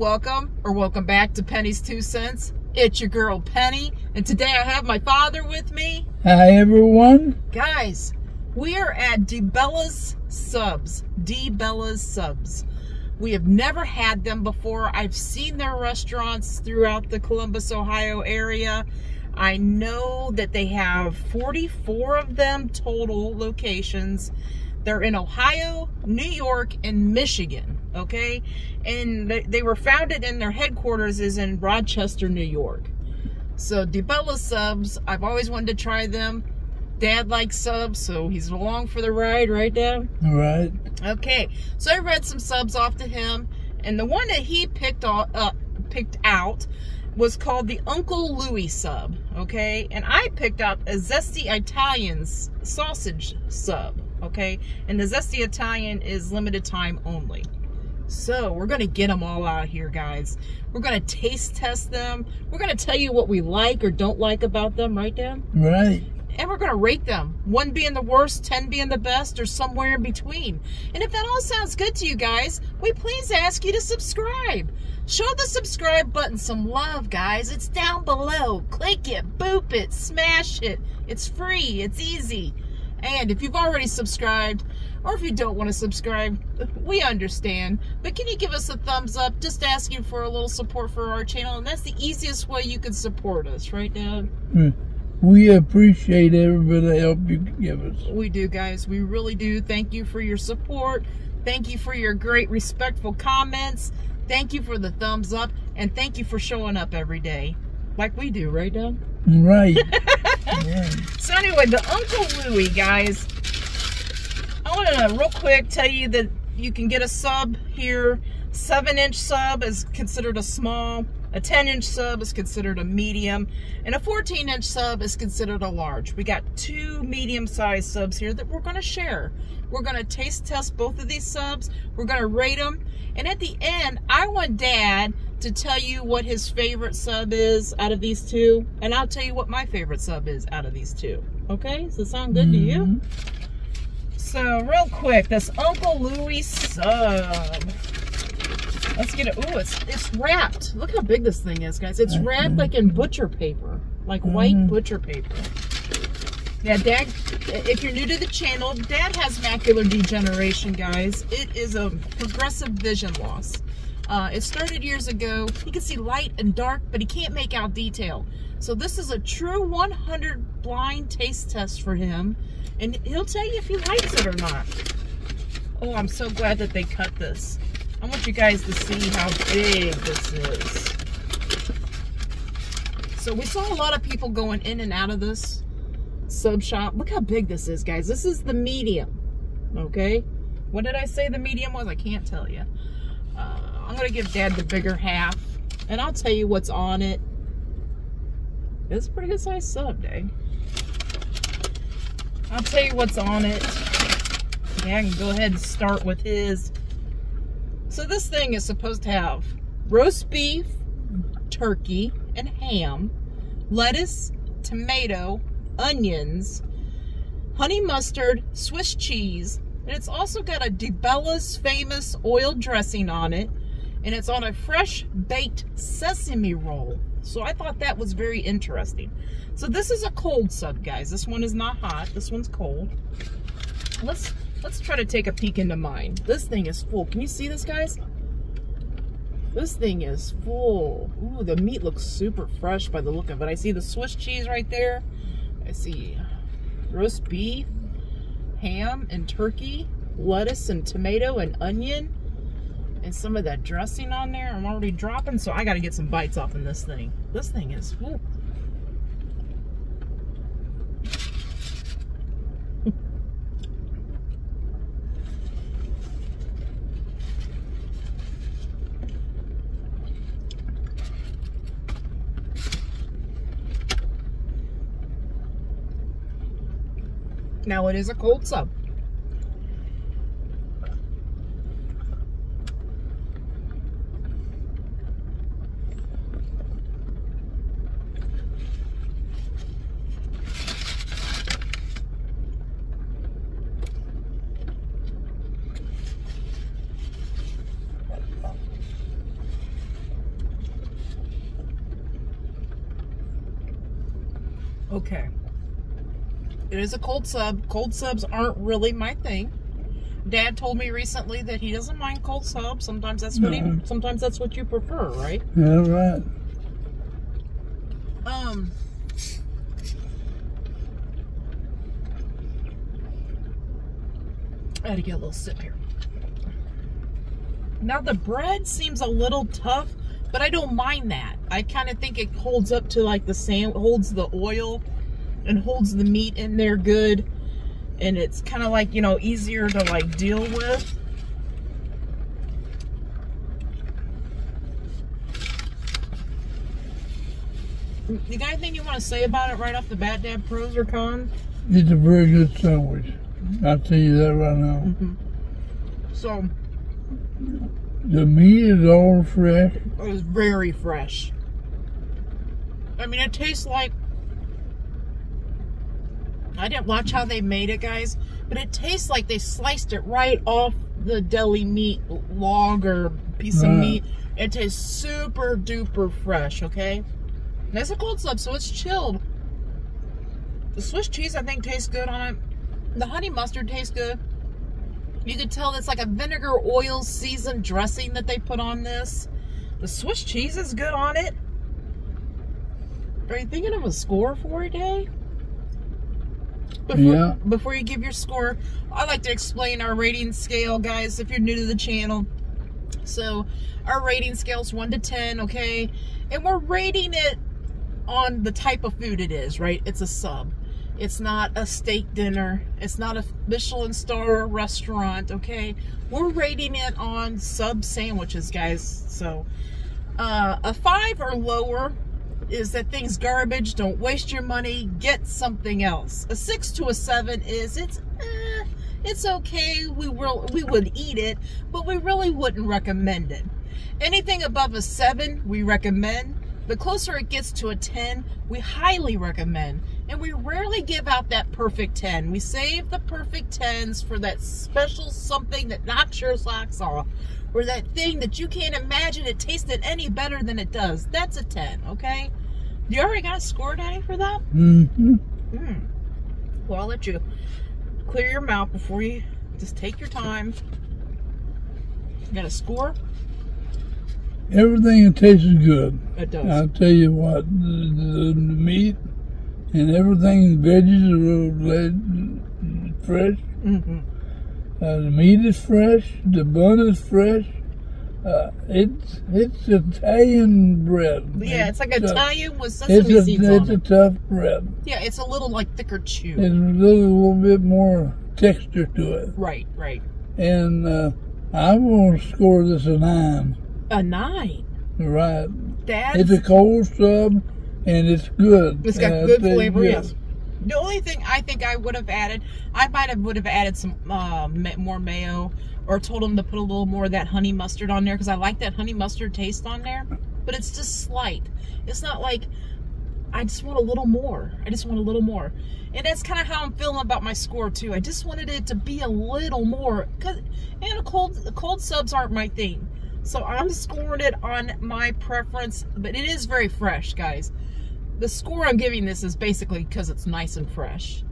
welcome or welcome back to Penny's Two Cents. It's your girl Penny, and today I have my father with me. Hi everyone. Guys, we are at DiBella's Subs. DiBella's Subs. We have never had them before. I've seen their restaurants throughout the Columbus, Ohio area. I know that they have 44 of them total locations. They're in Ohio, New York, and Michigan, okay? And they, they were founded and their headquarters is in Rochester, New York. So DiBella subs, I've always wanted to try them. Dad likes subs, so he's along for the ride, right, Dad? All right. Okay, so I read some subs off to him, and the one that he picked off, uh, picked out was called the Uncle Louie sub, okay? And I picked up a Zesty Italian's sausage sub, okay? And the Zesty Italian is limited time only. So we're going to get them all out here, guys. We're going to taste test them. We're going to tell you what we like or don't like about them, right, Dan? Right. And we're going to rate them. One being the worst, 10 being the best, or somewhere in between. And if that all sounds good to you guys, we please ask you to subscribe. Show the subscribe button some love, guys. It's down below. Click it, boop it, smash it. It's free. It's easy. And if you've already subscribed, or if you don't want to subscribe, we understand. But can you give us a thumbs up? Just asking for a little support for our channel. And that's the easiest way you can support us, right, Dad? Hmm. We appreciate every bit of help you can give us. We do, guys. We really do. Thank you for your support. Thank you for your great, respectful comments. Thank you for the thumbs up. And thank you for showing up every day. Like we do, right, Dad? Right. right. So anyway, the Uncle Louie, guys. Want to real quick tell you that you can get a sub here. Seven inch sub is considered a small. A 10 inch sub is considered a medium. And a 14 inch sub is considered a large. We got two medium sized subs here that we're going to share. We're going to taste test both of these subs. We're going to rate them. And at the end, I want Dad to tell you what his favorite sub is out of these two. And I'll tell you what my favorite sub is out of these two. Okay? Does it sound good mm -hmm. to you? So, real quick, this Uncle Louie sub. Let's get it. Ooh, it's it's wrapped. Look how big this thing is, guys. It's wrapped like in butcher paper, like white mm butcher paper. Yeah, Dad, if you're new to the channel, Dad has macular degeneration, guys. It is a progressive vision loss. Uh, it started years ago. He can see light and dark, but he can't make out detail. So this is a true 100 blind taste test for him. And he'll tell you if he likes it or not. Oh, I'm so glad that they cut this. I want you guys to see how big this is. So we saw a lot of people going in and out of this sub shop. Look how big this is, guys. This is the medium, okay? What did I say the medium was? I can't tell you. Uh, I'm going to give Dad the bigger half, and I'll tell you what's on it. It's pretty good size sub, day. I'll tell you what's on it. Yeah, I can go ahead and start with his. So this thing is supposed to have roast beef, turkey, and ham, lettuce, tomato, onions, honey mustard, Swiss cheese, and it's also got a DiBella's famous oil dressing on it, and it's on a fresh baked sesame roll. So I thought that was very interesting. So this is a cold sub, guys. This one is not hot. This one's cold. Let's let's try to take a peek into mine. This thing is full. Can you see this, guys? This thing is full. Ooh, the meat looks super fresh by the look of it. I see the Swiss cheese right there. I see roast beef, ham and turkey, lettuce and tomato and onion and some of that dressing on there. I'm already dropping, so I got to get some bites off in this thing. This thing is, whew. Now it is a cold sub. Is a cold sub. Cold subs aren't really my thing. Dad told me recently that he doesn't mind cold subs. Sometimes that's what he sometimes that's what you prefer, right? Yeah, right. Um I had to get a little sip here. Now the bread seems a little tough, but I don't mind that. I kind of think it holds up to like the sand, holds the oil and holds the meat in there good. And it's kind of like, you know, easier to like deal with. You got anything you want to say about it right off the bat, Dad? Pros or cons? It's a very good sandwich. I'll tell you that right now. Mm-hmm. So The meat is all fresh. it was very fresh. I mean, it tastes like. I didn't watch how they made it, guys, but it tastes like they sliced it right off the deli meat log or piece of Right. meat. It tastes super duper fresh, okay? And it's a cold sub, so it's chilled. The Swiss cheese, I think, tastes good on it. The honey mustard tastes good. You can tell it's like a vinegar oil seasoned dressing that they put on this. The Swiss cheese is good on it. Are you thinking of a score for it, Day? Before, Yeah. Before you give your score, I like to explain our rating scale, guys, if you're new to the channel. So, our rating scale is 1 to 10, okay? And we're rating it on the type of food it is, right? It's a sub. It's not a steak dinner. It's not a Michelin star restaurant, okay? We're rating it on sub sandwiches, guys. So, uh, a five or lower is that thing's garbage. Don't waste your money. Get something else. A six to a seven is it's eh, it's okay. We will we would eat it, but we really wouldn't recommend it. Anything above a seven, we recommend. The closer it gets to a 10, we highly recommend. And we rarely give out that perfect 10. We save the perfect 10s for that special something that knocks your socks off. Or that thing that you can't imagine it tasted any better than it does. That's a 10, okay? You already got a score, Daddy, for that? Mm-hmm. Hmm. Well, I'll let you clear your mouth before you just take your time. You got a score? Everything tastes good. It does. I'll tell you what, the, the, meat and everything, veggies are fresh. mm-hmm. Uh, the meat is fresh. The bun is fresh. Uh, it's it's Italian bread. Yeah, it's like tough. Italian with It's sesame a, seeds it's on a tough bread. Yeah, it's a little like thicker chew. It's a little, little bit more texture to it. Right, right. And uh, I'm going to score this a nine. A nine. Right. That's It's a cold sub, and it's good. It's got good flavor, yes. The only thing I think I would have added, I might have would have added some uh, more mayo, or told them to put a little more of that honey mustard on there because I like that honey mustard taste on there. But it's just slight. It's not like I just want a little more. I just want a little more, and that's kind of how I'm feeling about my score too. I just wanted it to be a little more, cause and a cold cold subs aren't my thing. So I'm scoring it on my preference, but it is very fresh, guys the score I'm giving this is basically because it's nice and fresh.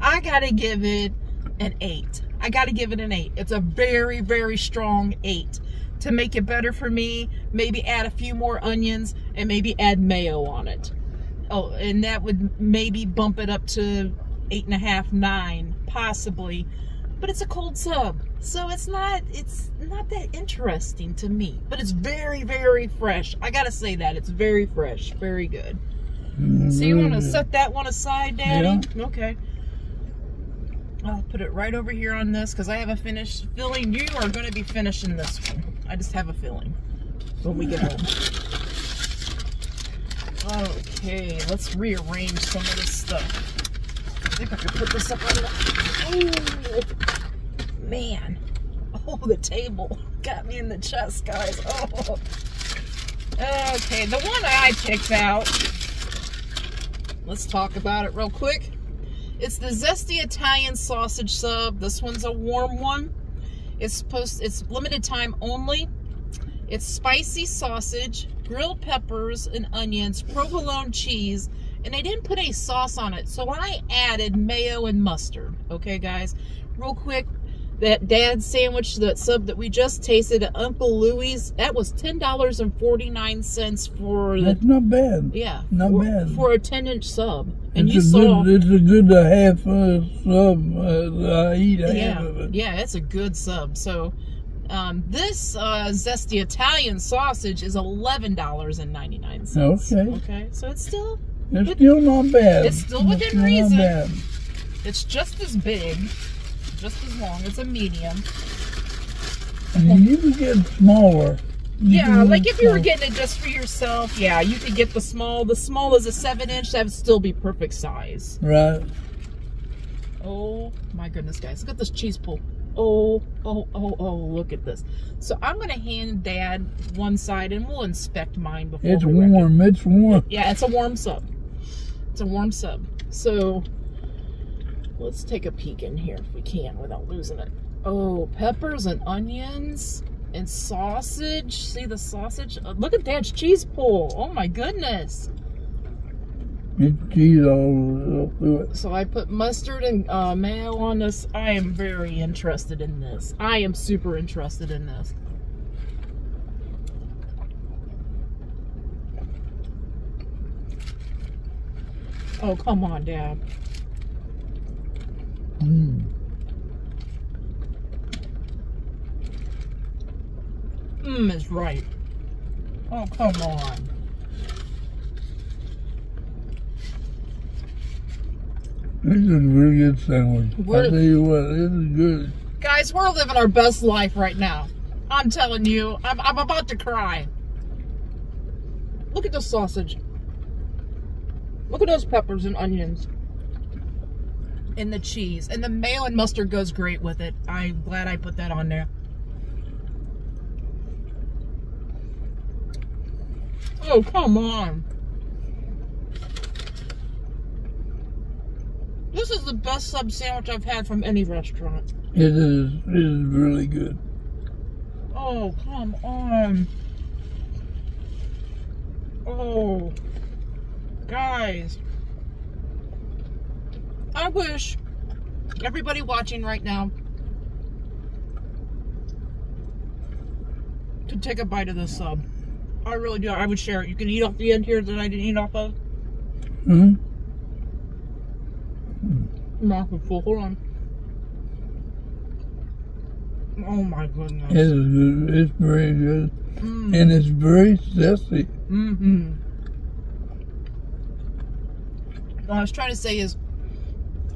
I gotta give it an eight. I gotta give it an eight. It's a very, very strong eight. To make it better for me, maybe add a few more onions and maybe add mayo on it. Oh, and that would maybe bump it up to eight and a half, nine, possibly. But it's a cold sub, so it's not it's not that interesting to me. But it's very, very fresh. I gotta say that it's very fresh, very good. So you want to set that one aside, Daddy? Okay. I'll put it right over here on this because I have a finished feeling you are going to be finishing this one. I just have a feeling when we get home. Okay, let's rearrange some of this stuff. I think I can put this up on the. Oh, man. Oh, the table got me in the chest, guys. Oh. Okay, the one I picked out Let's talk about it real quick. It's the Zesty Italian Sausage Sub. This one's a warm one. It's supposed it's limited time only. It's spicy sausage, grilled peppers and onions, provolone cheese, and they didn't put any sauce on it. So I added mayo and mustard. Okay, guys, real quick, that dad sandwich, that sub that we just tasted at Uncle Louie's, that was ten dollars and forty nine cents for the That's not bad. yeah, Not for, bad. for a ten inch sub. And it's you a saw, good. It's a good uh, half uh, sub. Uh, I eat half yeah, of it. yeah, it's a good sub. So. Um, this uh, zesty Italian sausage is eleven dollars and ninety nine cents. Okay. Okay, so it's still It's still not bad. It's still within still not reason. bad. it's just as big, just as long. It's a medium. I mean, you can get smaller. You Yeah, like if you were getting it just for yourself, yeah, you could get the small. The small is a seven inch. That would still be perfect size. Right. Oh my goodness, guys, look at this cheese pull. Oh, oh, oh, oh, look at this. So I'm gonna hand Dad one side, and we'll inspect mine before. It's we wreck it. warm. It's warm. Yeah, it's a warm sub. It's a warm sub. So let's take a peek in here if we can without losing it. Oh, peppers and onions and sausage. See the sausage? Uh, look at Dad's cheese pull. Oh my goodness. It's cheese all through it. So I put mustard and uh, mayo on this. I am very interested in this. I am super interested in this. Oh, come on, Dad. Mm. Mmm is right. Oh, come on. This is a really good sandwich. We're- I tell you what, this is good. Guys, we're living our best life right now. I'm telling you, I'm, I'm about to cry. Look at the sausage. Look at those peppers and onions. And the cheese. And the mayo and mustard goes great with it. I'm glad I put that on there. Oh, come on. This is the best sub sandwich I've had from any restaurant. It is. It is really good. Oh, come on. Oh, guys. I wish everybody watching right now could take a bite of this sub. I really do. I would share it. You can eat off the end here that I didn't eat off of. hmm Mouth is full. Hold on. Oh my goodness. It is. It's very good. Mm. And it's very zesty. Mm-hmm. What I was trying to say is,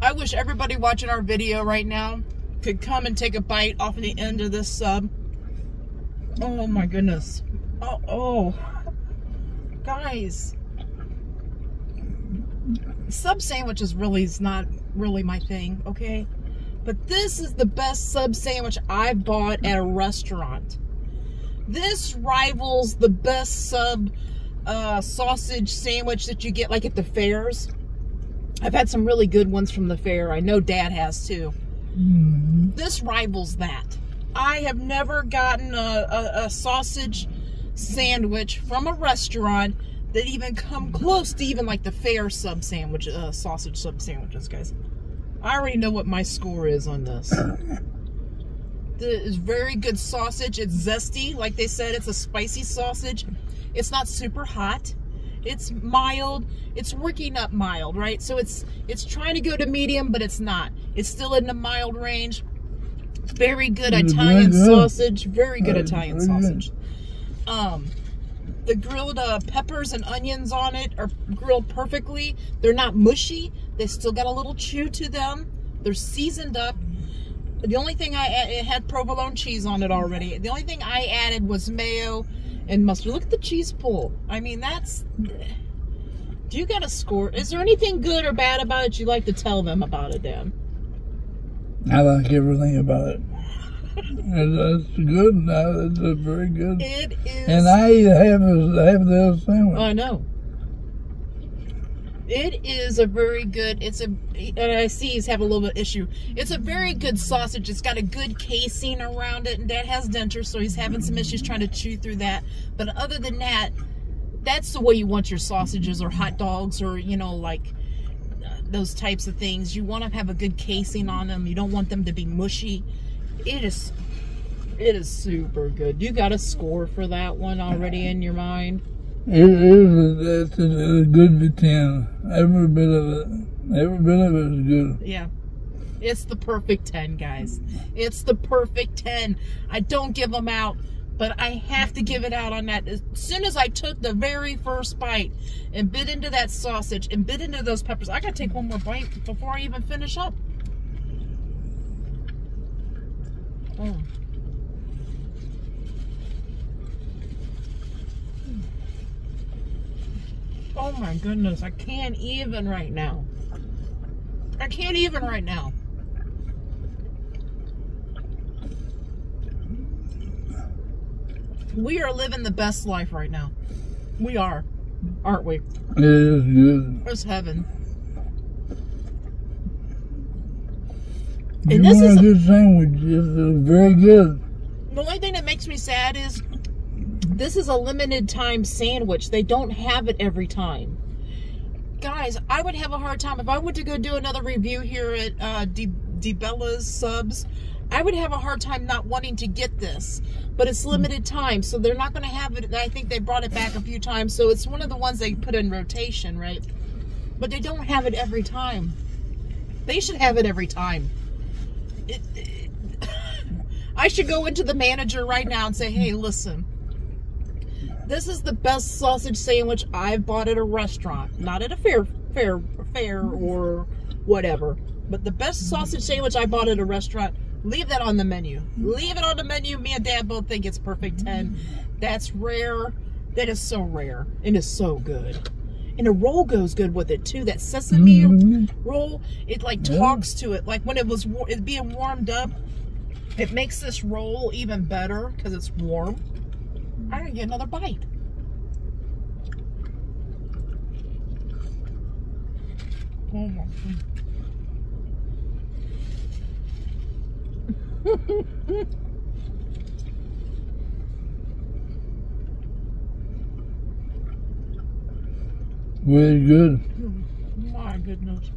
I wish everybody watching our video right now could come and take a bite off of the end of this sub. Oh my goodness. Oh, oh. Guys. Sub sandwiches really is not really my thing, okay? But this is the best sub sandwich I've bought at a restaurant. This rivals the best sub uh, sausage sandwich that you get like at the fairs. I've had some really good ones from the fair. I know Dad has too. hmm This rivals that. I have never gotten a, a, a sausage sandwich from a restaurant that even come close to even like the fair sub sandwich, uh, sausage sub sandwiches, guys. I already know what my score is on this. The is very good sausage. It's zesty, like they said. It's a spicy sausage. It's not super hot. It's mild. It's working up mild, right? So it's it's trying to go to medium, but it's not. It's still in the mild range. Very good It's very Italian good. sausage. Very good Very- Italian very good. sausage. Um, the grilled uh, peppers and onions on it are grilled perfectly. They're not mushy. They still got a little chew to them. They're seasoned up. The only thing I it had provolone cheese on it already. The only thing I added was mayo and mustard. Look at the cheese pull. I mean, that's. Do you got a score? Is there anything good or bad about it you'd like to tell them about it, Dan? I like everything about it. It's, it's good. It's very good. It is. And I eat half of half the sandwich. I know. It is a very good. It's a. And I see he's having a little bit of issue. It's a very good sausage. It's got a good casing around it, and Dad has dentures, so he's having some issues trying to chew through that. But other than that, that's the way you want your sausages or hot dogs or you know like uh, those types of things. You want to have a good casing on them. You don't want them to be mushy. It is it is super good. You got a score for that one already in your mind? It is it's a, good ten. Every bit of it. Every bit of it is good. Yeah. It's the perfect 10, guys. It's the perfect 10. I don't give them out, but I have to give it out on that. As soon as I took the very first bite and bit into that sausage and bit into those peppers, I got to take one more bite before I even finish up. Oh. Oh my goodness, I can't even right now. I can't even right now. We are living the best life right now. We are, aren't we? It is good. It's heaven. You And this is- a good sandwich. It's very good. The only thing that makes me sad is this is a limited time sandwich. They don't have it every time. Guys, I would have a hard time if I went to go do another review here at uh, DiBella's Subs. I would have a hard time not wanting to get this, but it's limited time, so they're not going to have it. I think they brought it back a few times, so it's one of the ones they put in rotation, right? But they don't have it every time. They should have it every time. It, it, I should go into the manager right now and say, hey, listen, this is the best sausage sandwich I've bought at a restaurant, not at a fair, fair, fair or whatever, but the best sausage sandwich I bought at a restaurant. Leave that on the menu. Leave it on the menu. Me and Dad both think it's perfect 10. That's rare. That is so rare. And it's so good. And the roll goes good with it too. That sesame Mhm. roll, it like Yeah. talks to it. Like when it was wa- it being warmed up, it makes this roll even better because it's warm. I gotta get another bite. Oh my God. Very good. My goodness.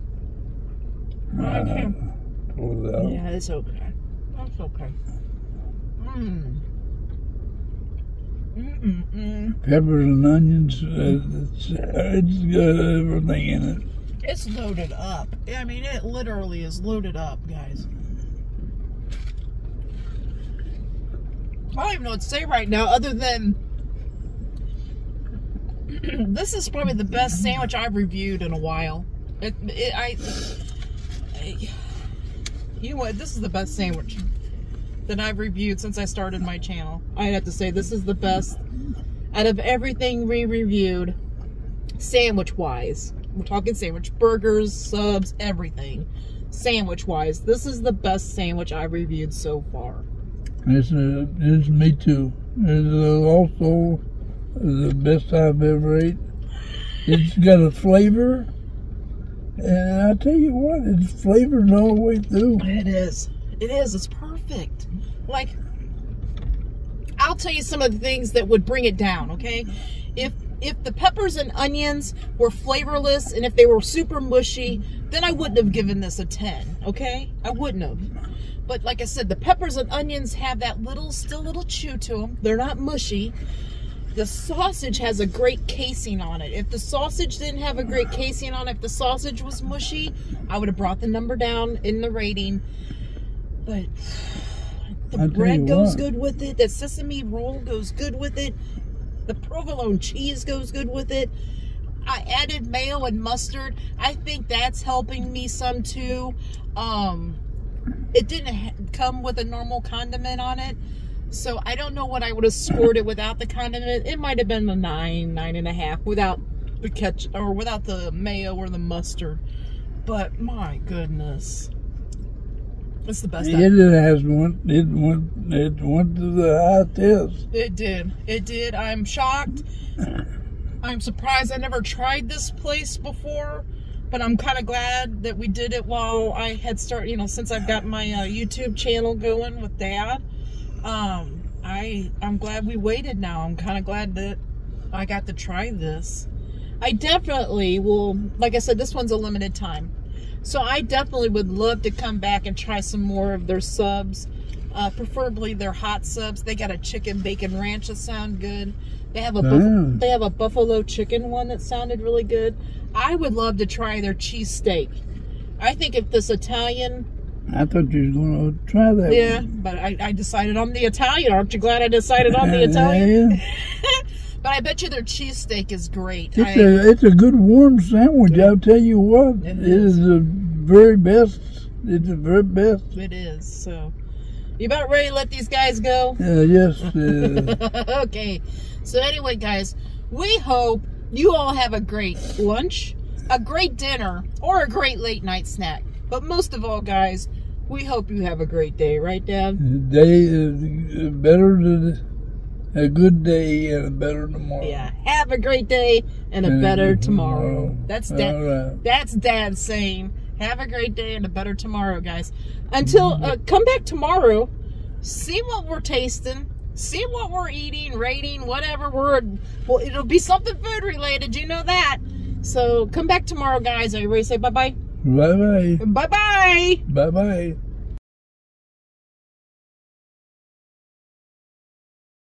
I can't. It out. Yeah, it's okay. That's okay. Mmm. Mm-mm-mm. Peppers and onions. uh, It's, it's got everything in it. It's loaded up. I mean, it literally is loaded up, guys. I don't even know what to say right now other than this is probably the best sandwich I've reviewed in a while. It, it I, I, you know what? This is the best sandwich that I've reviewed since I started my channel. I have to say this is the best out of everything we reviewed, sandwich wise. We're talking sandwich, burgers, subs, everything. Sandwich wise, this is the best sandwich I've reviewed so far. It's, uh, it's me too. It's uh, also the best I've ever ate. It's got a flavor, and I tell you what, it's flavored all the way through. It is. It is. It's perfect. Like, I'll tell you some of the things that would bring it down. Okay, if if the peppers and onions were flavorless and if they were super mushy, then I wouldn't have given this a ten. Okay, I wouldn't have. But like I said, the peppers and onions have that little, still little chew to them. They're not mushy. The sausage has a great casing on it. If the sausage didn't have a great casing on it, if the sausage was mushy, I would have brought the number down in the rating. But the I tell bread goes what. good with it. The sesame roll goes good with it. The provolone cheese goes good with it. I added mayo and mustard. I think that's helping me some too. Um, it didn't come with a normal condiment on it. So I don't know what I would have scored it without the condiment. It might have been a nine, nine and a half without the ketchup or without the mayo or the mustard. But my goodness. It's the best. It has went, it went, it went to the high test. It did. It did. I'm shocked. I'm surprised I never tried this place before, but I'm kind of glad that we did it while I had started, you know, since I've got my uh, YouTube channel going with Dad. Um, I I'm glad we waited now. I'm kind of glad that I got to try this. I definitely will, like I said, this one's a limited time. So I definitely would love to come back and try some more of their subs. Uh, preferably their hot subs. They got a chicken bacon ranch that sound good. They have a buff- Mm. they have a buffalo chicken one that sounded really good. I would love to try their cheesesteak. I think if this Italian I thought you were gonna try that. yeah, one. but I, I decided on the Italian. Aren't you glad I decided on the Italian? But I bet you their cheesesteak is great. It's I- a it's a good warm sandwich. I'll tell you what. It It is the very best. It's the very best. it is. So, you about ready to let these guys go? Uh, yes. Uh, okay. So anyway, guys, we hope you all have a great lunch, a great dinner, or a great late night snack. But most of all, guys, we hope you have a great day, right, Dad? day is better than a good day and a better tomorrow. Yeah. Have a great day and a And better tomorrow. tomorrow. That's Dad. Right. That's Dad saying, "Have a great day and a better tomorrow, guys." Until uh, come back tomorrow, see what we're tasting, see what we're eating, rating, whatever we're. Well, it'll be something food related. You know that. So come back tomorrow, guys. Everybody say bye bye. Bye bye. Bye bye. Bye bye.